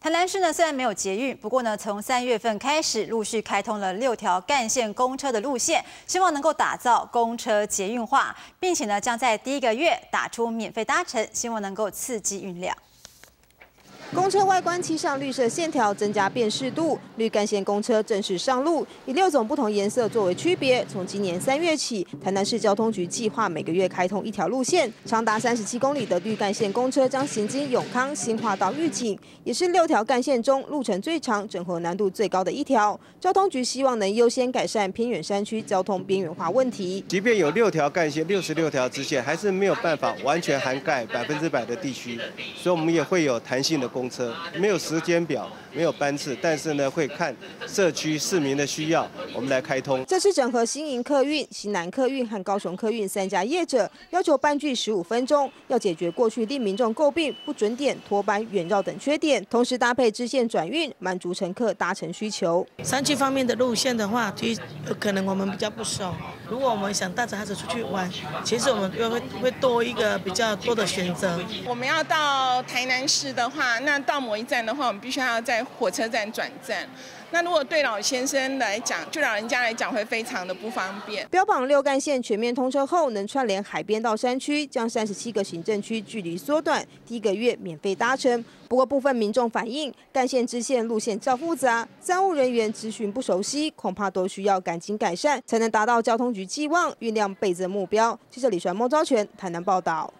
台南市呢虽然没有捷运，不过呢从三月份开始陆续开通了六条干线公车的路线，希望能够打造公车捷运化，并且呢将在第一个月打出免费搭乘，希望能够刺激运量。公车外观漆上绿色线条，增加辨识度。绿干线公车正式上路，以六种不同颜色作为区别。从今年三月起，台南市交通局计划每个月开通一条路线，长达三十七公里的绿干线公车将行经永康、新化到玉井，也是六条干线中路程最长、整合难度最高的一条。交通局希望能优先改善偏远山区交通边缘化问题。即便有六条干线、六十六条支线，还是没有办法完全涵盖百分之百的地区，所以我们也会有弹性的公车，没有时间表。没有班次，但是呢，会看社区市民的需要，我们来开通。这次整合新营客运、新南客运和高雄客运三家业者，要求班距十五分钟，要解决过去令民众诟病不准点、拖班、远绕等缺点，同时搭配支线转运，满足乘客搭乘需求。山区方面的路线的话，其实可能我们比较不熟。如果我们想带着孩子出去玩，其实我们又会会多一个比较多的选择。我们要到台南市的话，那那到某一站的话，我们必须要在火车站转站。那如果对老先生来讲，就老人家来讲会非常的不方便。标榜六干线全面通车后，能串联海边到山区，将三十七个行政区距离缩短，第一个月免费搭乘。不过部分民众反映，干线支线路线较复杂，站务人员咨询不熟悉，恐怕都需要赶紧改善，才能达到交通局寄望运量倍增目标。记者李传孟、昭全台南报道。